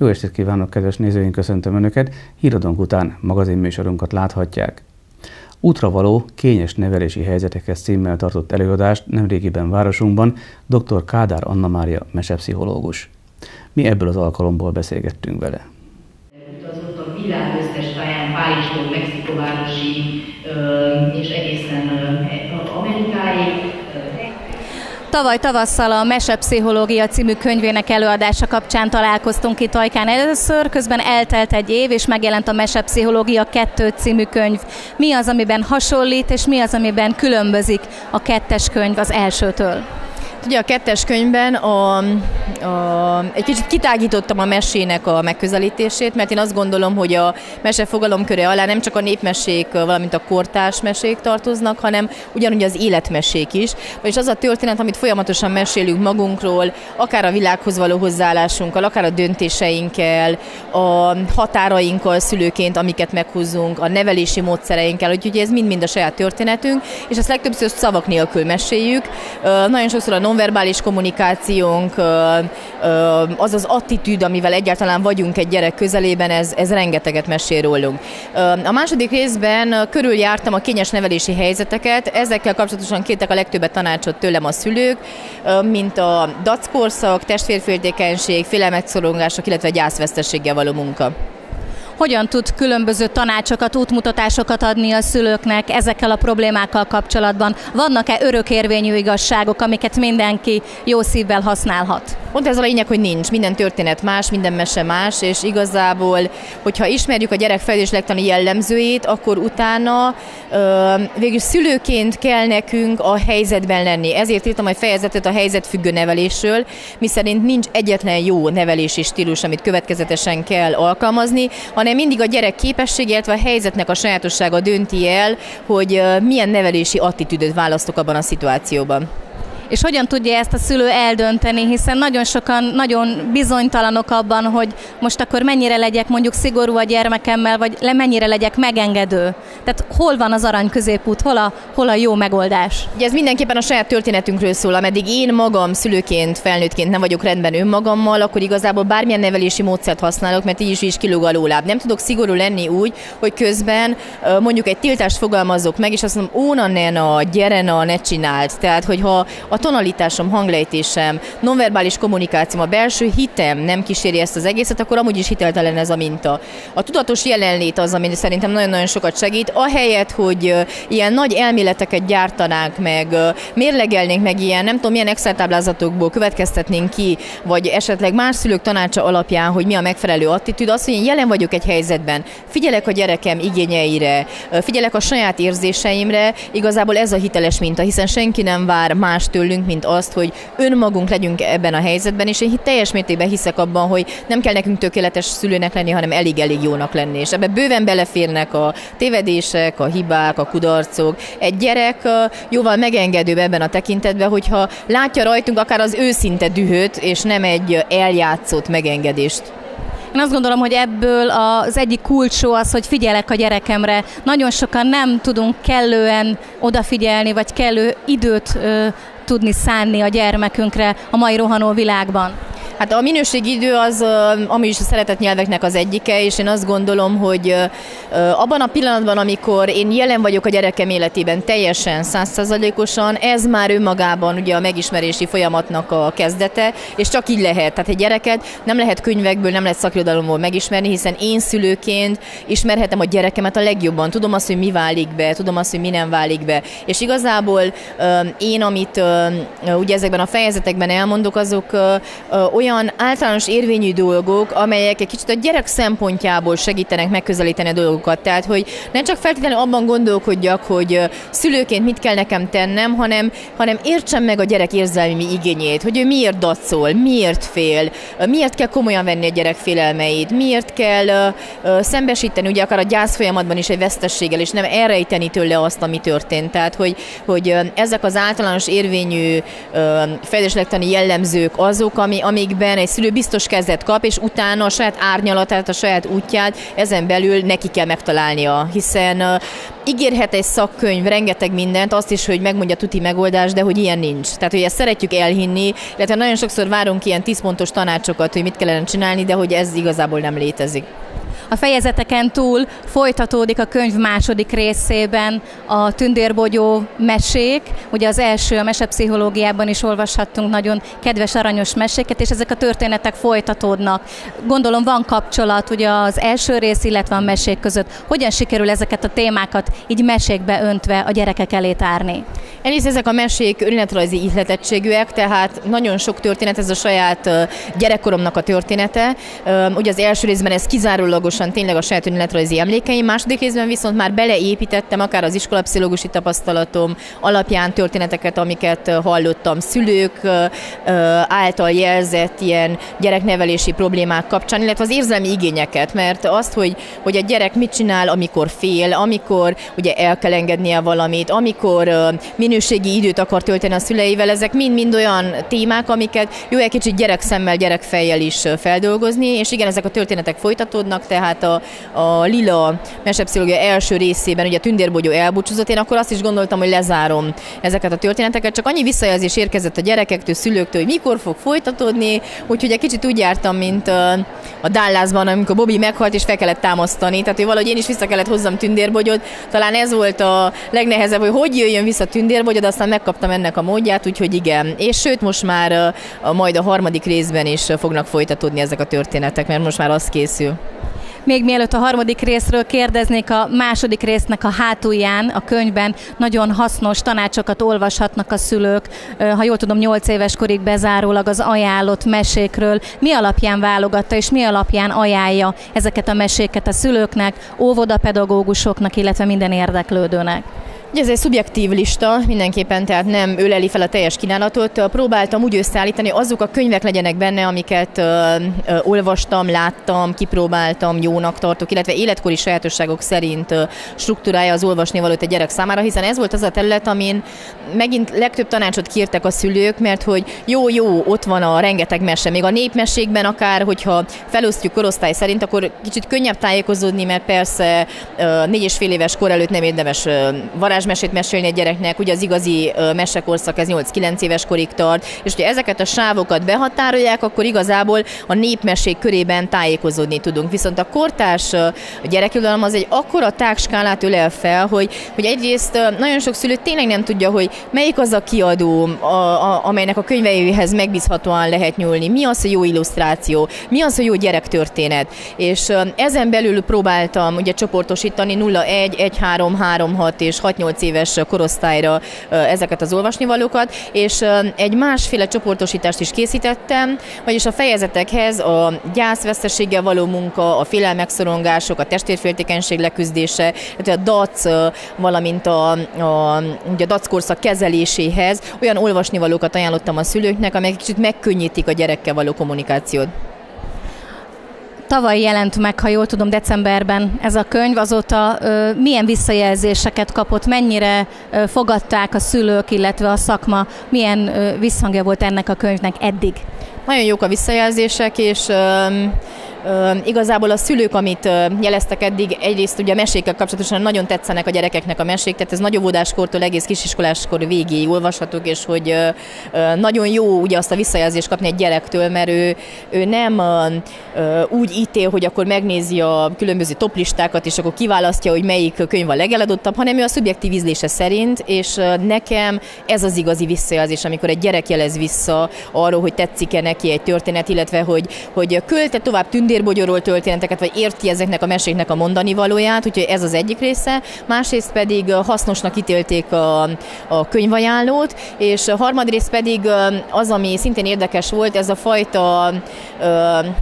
Jó estét kívánok, kedves nézőink, köszöntöm Önöket! Híradónk után magazinműsorunkat láthatják. Útra való, kényes nevelési helyzetekhez címmel tartott előadást nemrégiben városunkban dr. Kádár Anna Mária mesepszichológus. Mi ebből az alkalomból beszélgettünk vele. Utazott a világ összes táján, Párizstól Mexikóvárosig és egészen Tavaly tavasszal a Mesepszichológia című könyvének előadása kapcsán találkoztunk itt Ajkán először, közben eltelt egy év, és megjelent a Mesepszichológia 2 című könyv. Mi az, amiben hasonlít, és mi az, amiben különbözik a kettes könyv az elsőtől? Ugye a kettes könyvben a, a, egy kicsit kitágítottam a mesének a megközelítését, mert én azt gondolom, hogy a mese fogalomköre alá nem csak a népmesék, valamint a kortárs mesék tartoznak, hanem ugyanúgy az életmesék is. Vagyis az a történet, amit folyamatosan mesélünk magunkról, akár a világhoz való hozzáállásunkkal, akár a döntéseinkkel, a határainkkal szülőként, amiket meghúzunk, a nevelési módszereinkkel, úgyhogy ez mind-mind a saját történetünk, és ezt legtöbbször szavak nélkül meséljük. Nagyon sokszor a nonverbális kommunikációnk, az az attitűd, amivel egyáltalán vagyunk egy gyerek közelében, ez, ez rengeteget mesél rólunk. A második részben körüljártam a kényes nevelési helyzeteket, ezekkel kapcsolatosan kértek a legtöbbet tanácsot tőlem a szülők, mint a dackorszak, testvérféltékenység, félelmegszorongások, illetve gyászvesztességgel való munka hogyan tud különböző tanácsokat, útmutatásokat adni a szülőknek ezekkel a problémákkal kapcsolatban? Vannak-e örökérvényű igazságok, amiket mindenki jó szívvel használhat? Pont ez a lényeg, hogy nincs. Minden történet más, minden mese más, és igazából, hogyha ismerjük a gyerek fejlődéstani jellemzőjét, akkor utána ö, végül szülőként kell nekünk a helyzetben lenni. Ezért írtam egy fejezetet a helyzetfüggő nevelésről, miszerint nincs egyetlen jó nevelési stílus, amit következetesen kell alkalmazni, hanem mindig a gyerek képessége, illetve a helyzetnek a sajátossága dönti el, hogy milyen nevelési attitűdöt választok abban a szituációban és hogyan tudja ezt a szülő eldönteni, hiszen nagyon sokan nagyon bizonytalanok abban, hogy most akkor mennyire legyek mondjuk szigorú a gyermekemmel, vagy le mennyire legyek megengedő. Tehát hol van az arany középút, hol a, hol a jó megoldás? Ugye ez mindenképpen a saját történetünkről szól, ameddig én magam szülőként, felnőttként nem vagyok rendben önmagammal, akkor igazából bármilyen nevelési módszert használok, mert így is, is kilóg a lóláb. Nem tudok szigorú lenni úgy, hogy közben mondjuk egy tiltást fogalmazok meg, és azt mondom, óna ne, gyere na, ne csináld. Tehát, hogyha a tonalitásom, hanglejtésem, nonverbális kommunikációm, a belső hitem nem kíséri ezt az egészet, akkor amúgy is hiteltelen ez a minta. A tudatos jelenlét az, ami szerintem nagyon-nagyon sokat segít, ahelyett, hogy ilyen nagy elméleteket gyártanánk meg, mérlegelnénk meg ilyen, nem tudom, milyen Excel táblázatokból következtetnénk ki, vagy esetleg más szülők tanácsa alapján, hogy mi a megfelelő attitűd, az, hogy én jelen vagyok egy helyzetben, figyelek a gyerekem igényeire, figyelek a saját érzéseimre, igazából ez a hiteles minta, hiszen senki nem vár más tőlünk, tőlünk, mint azt, hogy önmagunk legyünk ebben a helyzetben, és én teljes mértékben hiszek abban, hogy nem kell nekünk tökéletes szülőnek lenni, hanem elég-elég jónak lenni. És ebbe bőven beleférnek a tévedések, a hibák, a kudarcok. Egy gyerek jóval megengedőbb ebben a tekintetben, hogyha látja rajtunk akár az őszinte dühöt, és nem egy eljátszott megengedést. Én azt gondolom, hogy ebből az egyik kulcsó az, hogy figyelek a gyerekemre. Nagyon sokan nem tudunk kellően odafigyelni, vagy kellő időt tudni szánni a gyermekünkre a mai rohanó világban. Hát a minőségi idő az, ami is a szeretett nyelveknek az egyike, és én azt gondolom, hogy abban a pillanatban, amikor én jelen vagyok a gyerekem életében teljesen, százszerzalékosan, ez már önmagában ugye a megismerési folyamatnak a kezdete, és csak így lehet. Tehát egy gyereket nem lehet könyvekből, nem lehet szakirodalomból megismerni, hiszen én szülőként ismerhetem a gyerekemet a legjobban. Tudom azt, hogy mi válik be, tudom azt, hogy mi nem válik be. És igazából én, amit ugye ezekben a fejezetekben elmondok, azok olyan olyan általános érvényű dolgok, amelyek egy kicsit a gyerek szempontjából segítenek megközelíteni a dolgokat. Tehát, hogy nem csak feltétlenül abban gondolkodjak, hogy szülőként mit kell nekem tennem, hanem, hanem értsem meg a gyerek érzelmi igényét, hogy ő miért dacol, miért fél, miért kell komolyan venni a gyerek félelmeit, miért kell szembesíteni, ugye akár a gyász folyamatban is egy vesztességgel, és nem elrejteni tőle azt, ami történt. Tehát, hogy, hogy ezek az általános érvényű fejlődéslektani jellemzők azok, ami, amik amiben egy szülő biztos kezdet kap, és utána a saját árnyalatát, a saját útját ezen belül neki kell megtalálnia, hiszen ígérhet egy szakkönyv rengeteg mindent, azt is, hogy megmondja tuti megoldást, de hogy ilyen nincs. Tehát, hogy ezt szeretjük elhinni, illetve nagyon sokszor várunk ilyen 10 pontos tanácsokat, hogy mit kellene csinálni, de hogy ez igazából nem létezik. A fejezeteken túl folytatódik a könyv második részében a tündérbogyó mesék. Ugye az első a mesepszichológiában is olvashattunk nagyon kedves, aranyos meséket, és ezek a történetek folytatódnak. Gondolom van kapcsolat ugye az első rész, illetve a mesék között. Hogyan sikerül ezeket a témákat így mesékbe öntve a gyerekek elé tárni? Egyrészt ezek a mesék önéletrajzi ihletettségűek, tehát nagyon sok történet, ez a saját gyerekkoromnak a története. Ugye az első részben ez kizárólagos pontosan tényleg a saját önéletrajzi emlékeim. Második részben viszont már beleépítettem akár az iskolapszichológusi tapasztalatom alapján történeteket, amiket hallottam szülők által jelzett ilyen gyereknevelési problémák kapcsán, illetve az érzelmi igényeket, mert azt, hogy, hogy a gyerek mit csinál, amikor fél, amikor ugye el kell engednie valamit, amikor minőségi időt akar tölteni a szüleivel, ezek mind-mind olyan témák, amiket jó egy kicsit gyerekszemmel, gyerekfejjel is feldolgozni, és igen, ezek a történetek folytatódnak, tehát a, a Lila mesepszichológia első részében, ugye a tündérbogyó elbúcsúzott, én akkor azt is gondoltam, hogy lezárom ezeket a történeteket, csak annyi visszajelzés érkezett a gyerekektől, szülőktől, hogy mikor fog folytatódni, úgyhogy egy kicsit úgy jártam, mint a Dallasban, amikor Bobby meghalt, és fel kellett támasztani, tehát hogy valahogy én is vissza kellett hozzam tündérbogyot, talán ez volt a legnehezebb, hogy hogy jöjjön vissza tündérbogyot, aztán megkaptam ennek a módját, úgyhogy igen. És sőt, most már majd a harmadik részben is fognak folytatódni ezek a történetek, mert most már az készül. Még mielőtt a harmadik részről kérdeznék, a második résznek a hátulján, a könyvben nagyon hasznos tanácsokat olvashatnak a szülők, ha jól tudom, 8 éves korig bezárólag az ajánlott mesékről. Mi alapján válogatta és mi alapján ajánlja ezeket a meséket a szülőknek, óvodapedagógusoknak, illetve minden érdeklődőnek? Ugye ez egy szubjektív lista, mindenképpen, tehát nem öleli fel a teljes kínálatot. Próbáltam úgy összeállítani, azok a könyvek legyenek benne, amiket ö, ö, olvastam, láttam, kipróbáltam, jónak tartok, illetve életkori sajátosságok szerint ö, struktúrája az olvasni valót egy gyerek számára, hiszen ez volt az a terület, amin megint legtöbb tanácsot kértek a szülők, mert hogy jó, jó, ott van a rengeteg mese, még a népmesékben akár, hogyha felosztjuk korosztály szerint, akkor kicsit könnyebb tájékozódni, mert persze négy és fél éves kor előtt nem érdemes varázs varázsmesét mesélni egy gyereknek, ugye az igazi mesekorszak ez 8-9 éves korig tart, és hogyha ezeket a sávokat behatárolják, akkor igazából a népmesék körében tájékozódni tudunk. Viszont a kortárs gyerekirodalom az egy akkora tágskálát ölel fel, hogy, hogy egyrészt nagyon sok szülő tényleg nem tudja, hogy melyik az a kiadó, a, a, amelynek a könyveihez megbízhatóan lehet nyúlni, mi az a jó illusztráció, mi az a jó gyerektörténet. És ezen belül próbáltam ugye csoportosítani 0-1, 1-3, 3-6 és 6 8 éves korosztályra ezeket az olvasnivalókat, és egy másféle csoportosítást is készítettem, vagyis a fejezetekhez a gyászveszteséggel való munka, a félelmek, szorongások, a testvérféltékenység leküzdése, a DAC, valamint a, a, ugye a DAC korszak kezeléséhez olyan olvasnivalókat ajánlottam a szülőknek, amelyek kicsit megkönnyítik a gyerekkel való kommunikációt. Tavaly jelent meg, ha jól tudom, decemberben ez a könyv, azóta milyen visszajelzéseket kapott, mennyire fogadták a szülők, illetve a szakma, milyen visszhangja volt ennek a könyvnek eddig? Nagyon jók a visszajelzések, és Igazából a szülők, amit jeleztek eddig, egyrészt ugye a mesékkel kapcsolatosan nagyon tetszenek a gyerekeknek a mesék, tehát ez nagyobbodáskortól egész kisiskoláskor végéig olvashatók, és hogy nagyon jó ugye azt a visszajelzést kapni egy gyerektől, mert ő, ő nem úgy ítél, hogy akkor megnézi a különböző toplistákat, és akkor kiválasztja, hogy melyik könyv a legeladottabb, hanem ő a szubjektív ízlése szerint, és nekem ez az igazi visszajelzés, amikor egy gyerek jelez vissza arról, hogy tetszik-e egy történet, illetve hogy, hogy költe tovább tündér tündérbogyóról történeteket, vagy érti ezeknek a meséknek a mondani valóját, úgyhogy ez az egyik része. Másrészt pedig hasznosnak ítélték a, a könyvajánlót, és a harmadrészt pedig az, ami szintén érdekes volt, ez a fajta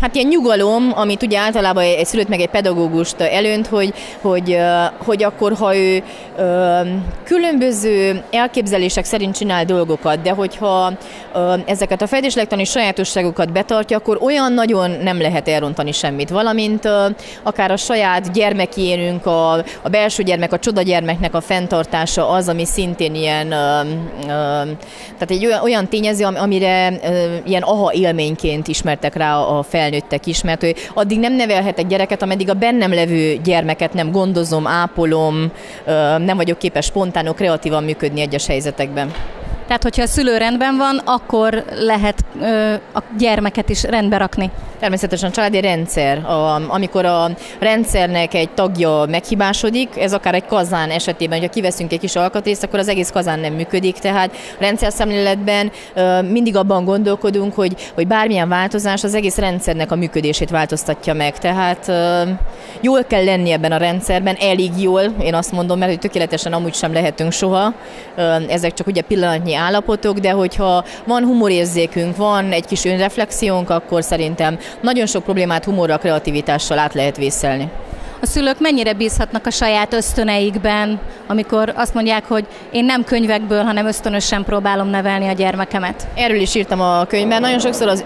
hát ilyen nyugalom, amit ugye általában egy szülőt meg egy pedagógust előnt, hogy, hogy, hogy akkor, ha ő különböző elképzelések szerint csinál dolgokat, de hogyha ezeket a fejlődéslektani sajátosságokat betartja, akkor olyan nagyon nem lehet elrontani rontani semmit. Valamint akár a saját gyermekénünk, a, a belső gyermek, a csodagyermeknek a fenntartása az, ami szintén ilyen, tehát egy olyan, olyan tényező, amire ilyen aha élményként ismertek rá a felnőttek is, mert hogy addig nem nevelhetek gyereket, ameddig a bennem levő gyermeket nem gondozom, ápolom, nem vagyok képes spontánok, kreatívan működni egyes helyzetekben. Tehát, hogyha a szülő rendben van, akkor lehet ö, a gyermeket is rendbe rakni. Természetesen a családi rendszer. A, amikor a rendszernek egy tagja meghibásodik, ez akár egy kazán esetében, hogyha kiveszünk egy kis alkatrészt, akkor az egész kazán nem működik. Tehát rendszer szemléletben ö, mindig abban gondolkodunk, hogy, hogy bármilyen változás az egész rendszernek a működését változtatja meg. Tehát ö, jól kell lenni ebben a rendszerben, elég jól, én azt mondom, mert hogy tökéletesen amúgy sem lehetünk soha. Ö, ezek csak ugye pillanatnyi állapotok, de hogyha van humorérzékünk, van egy kis önreflexiónk, akkor szerintem nagyon sok problémát humorral, kreativitással át lehet vészelni a szülők mennyire bízhatnak a saját ösztöneikben, amikor azt mondják, hogy én nem könyvekből, hanem ösztönösen próbálom nevelni a gyermekemet? Erről is írtam a könyvben. Nagyon sokszor az,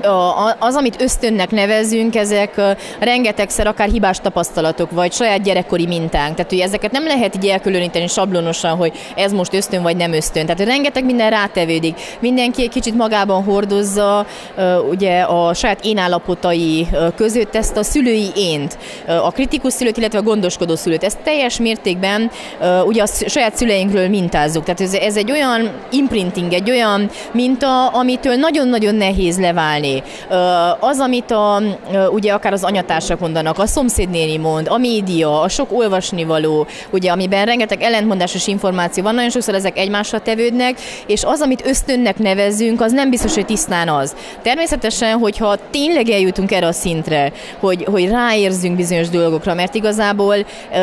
az amit ösztönnek nevezünk, ezek rengetegszer akár hibás tapasztalatok, vagy saját gyerekkori mintánk. Tehát, hogy ezeket nem lehet így elkülöníteni sablonosan, hogy ez most ösztön vagy nem ösztön. Tehát rengeteg minden rátevődik. Mindenki egy kicsit magában hordozza ugye a saját énállapotai között ezt a szülői ént. A kritikus szülőt, illetve a gondoskodó szülőt. Ezt teljes mértékben ugye a saját szüleinkről mintázzuk. Tehát ez, ez egy olyan imprinting, egy olyan minta, amitől nagyon-nagyon nehéz leválni. Az, amit a, ugye akár az anyatársak mondanak, a szomszédnéni mond, a média, a sok olvasnivaló, ugye, amiben rengeteg ellentmondásos információ van, nagyon sokszor ezek egymásra tevődnek, és az, amit ösztönnek nevezünk, az nem biztos, hogy tisztán az. Természetesen, hogyha tényleg eljutunk erre a szintre, hogy, hogy ráérzünk bizonyos dolgokra, mert igaz igazából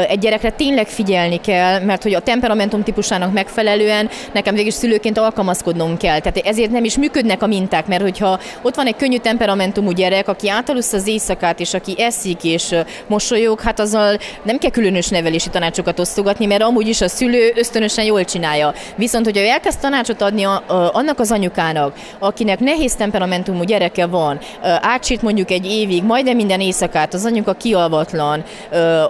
egy gyerekre tényleg figyelni kell, mert hogy a temperamentum típusának megfelelően nekem végig szülőként alkalmazkodnom kell. Tehát ezért nem is működnek a minták, mert hogyha ott van egy könnyű temperamentumú gyerek, aki átalussza az éjszakát, és aki eszik és mosolyog, hát azzal nem kell különös nevelési tanácsokat osztogatni, mert amúgy is a szülő ösztönösen jól csinálja. Viszont, hogyha elkezd tanácsot adni a, a, annak az anyukának, akinek nehéz temperamentumú gyereke van, átsít mondjuk egy évig, majdnem minden éjszakát, az anyuka kialvatlan,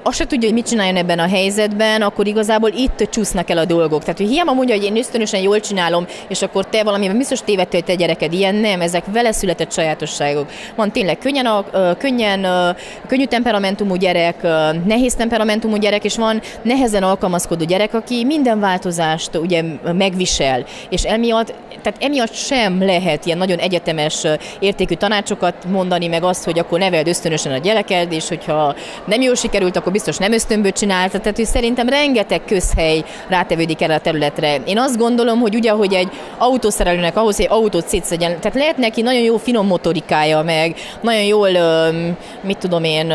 azt se tudja, hogy mit csináljon ebben a helyzetben, akkor igazából itt csúsznak el a dolgok. Tehát, hogy hiába mondja, hogy én ösztönösen jól csinálom, és akkor te valamiben biztos tévedtél, te gyereked ilyen, nem, ezek vele született sajátosságok. Van tényleg könnyen, a, könnyen könnyű temperamentumú gyerek, nehéz temperamentumú gyerek, és van nehezen alkalmazkodó gyerek, aki minden változást ugye megvisel, és emiatt, tehát emiatt sem lehet ilyen nagyon egyetemes értékű tanácsokat mondani, meg azt, hogy akkor neveld ösztönösen a gyereked, és hogyha nem jól sikerült, akkor biztos nem ösztönből csinálta, tehát hogy szerintem rengeteg közhely rátevődik erre a területre. Én azt gondolom, hogy ugye, hogy egy autószerelőnek ahhoz, hogy autót szétszedjen, tehát lehet neki nagyon jó finom motorikája, meg nagyon jól, mit tudom én,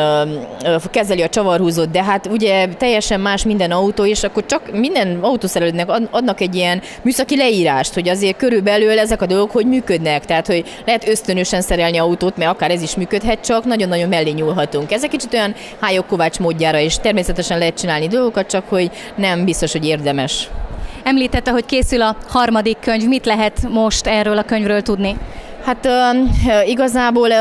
kezeli a csavarhúzót, de hát ugye teljesen más minden autó, és akkor csak minden autószerelőnek adnak egy ilyen műszaki leírást, hogy azért körülbelül ezek a dolgok hogy működnek. Tehát, hogy lehet ösztönösen szerelni autót, mert akár ez is működhet, csak nagyon-nagyon mellé nyúlhatunk. Ezek kicsit olyan hályok kovács módjára, és természetesen lehet csinálni dolgokat, csak hogy nem biztos, hogy érdemes. Említette, hogy készül a harmadik könyv. Mit lehet most erről a könyvről tudni? Hát igazából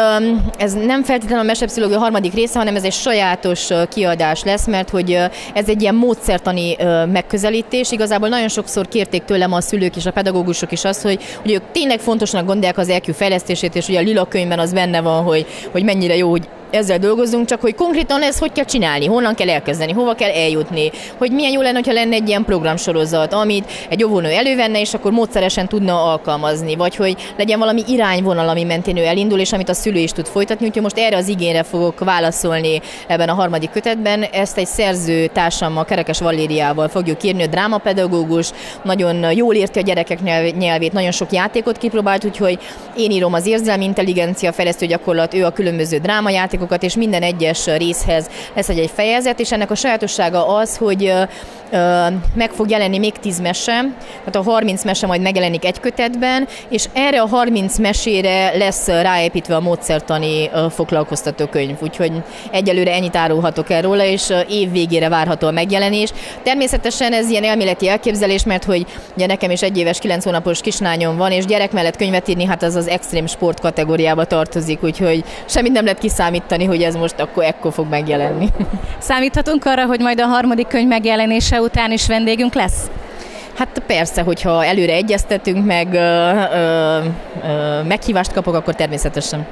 ez nem feltétlenül a mesepszichológia harmadik része, hanem ez egy sajátos uh, kiadás lesz, mert hogy uh, ez egy ilyen módszertani uh, megközelítés. Igazából nagyon sokszor kérték tőlem a szülők és a pedagógusok is azt, hogy, hogy ők tényleg fontosnak gondolják az EQ fejlesztését, és ugye a lila könyvben az benne van, hogy, hogy mennyire jó, hogy ezzel dolgozunk, csak hogy konkrétan ez hogy kell csinálni, honnan kell elkezdeni, hova kell eljutni, hogy milyen jó lenne, ha lenne egy ilyen programsorozat, amit egy óvónő elővenne, és akkor módszeresen tudna alkalmazni, vagy hogy legyen valami irányvonal, ami mentén ő elindul, és amit a szülő is tud folytatni. Úgyhogy most erre az igényre fogok válaszolni ebben a harmadik kötetben. Ezt egy szerző társammal, Kerekes Valériával fogjuk írni, a drámapedagógus, nagyon jól érti a gyerekek nyelvét, nagyon sok játékot kipróbált, úgyhogy én írom az érzelmi intelligencia fejlesztő gyakorlat, ő a különböző drámajáték játékokat, és minden egyes részhez lesz egy, egy fejezet, és ennek a sajátossága az, hogy meg fog jelenni még 10 mese, tehát a 30 mese majd megjelenik egy kötetben, és erre a 30 mesére lesz ráépítve a módszertani foglalkoztató könyv, úgyhogy egyelőre ennyit árulhatok el róla, és év végére várható a megjelenés. Természetesen ez ilyen elméleti elképzelés, mert hogy ugye nekem is egy éves, 9 hónapos kislányom van, és gyerek mellett könyvet írni, hát az az extrém sport kategóriába tartozik, úgyhogy semmit nem lehet kiszámítani állítani, hogy ez most akkor ekkor fog megjelenni. Számíthatunk arra, hogy majd a harmadik könyv megjelenése után is vendégünk lesz? Hát persze, hogyha előre egyeztetünk, meg ö, ö, ö, meghívást kapok, akkor természetesen.